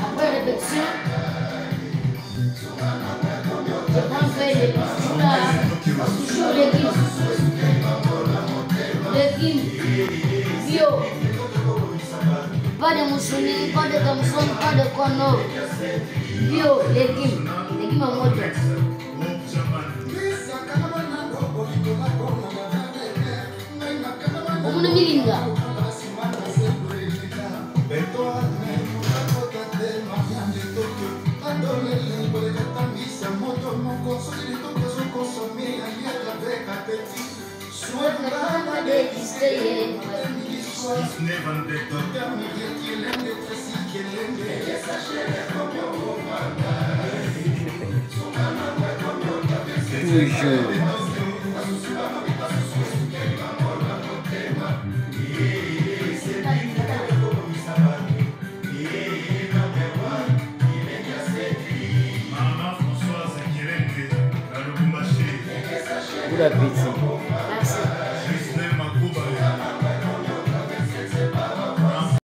Après répétition, je pense que les toujours légumes. Légumes bio. Pas de moussouni, pas de thompson, pas de cono. Bio, légumes. Légumes en mode. Au monde, Milinga. koleka tangisa moto moko soki litoko ezokonsome aliaka avec apeti soekana dedise ye motemiliswaermiliekielenge tresikielenge Toujours. 过来，杯子。